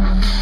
Thank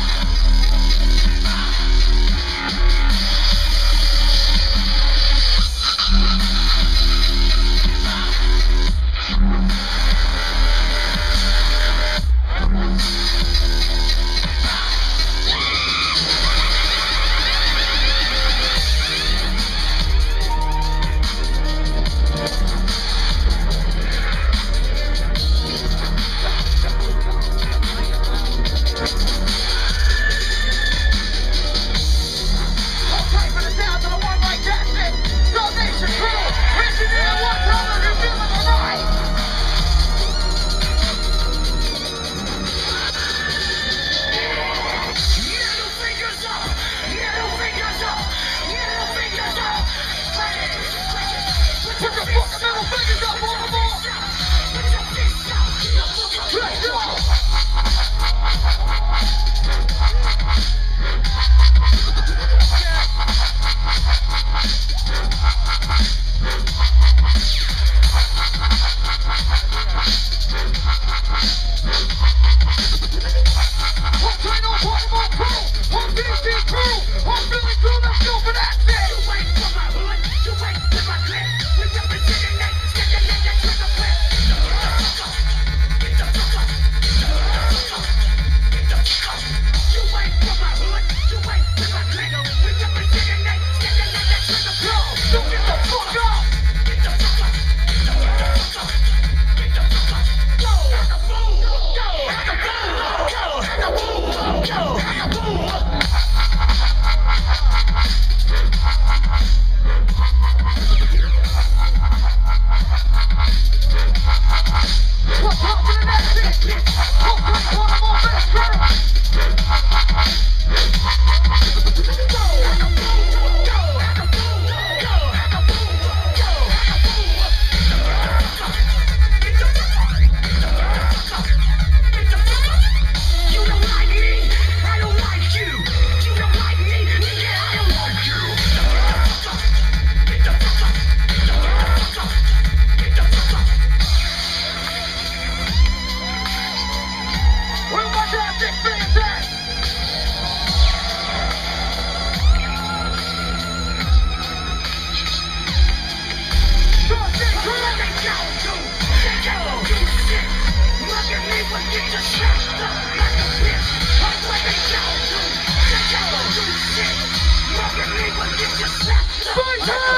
Ha!